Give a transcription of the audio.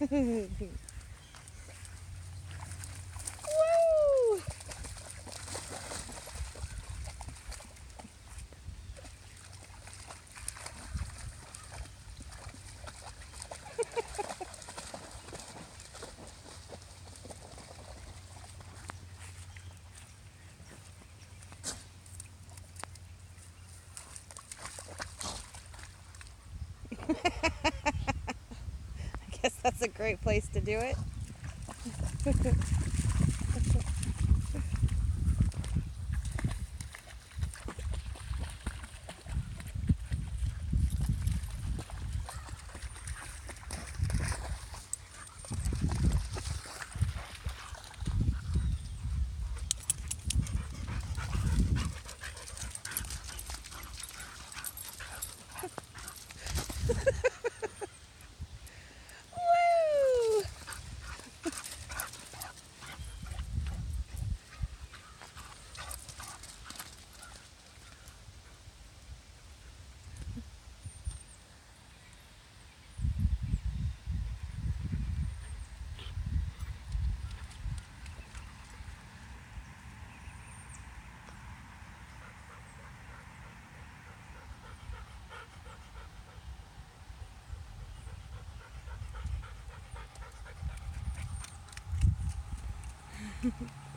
Woo! I guess that's a great place to do it. Mm-hmm.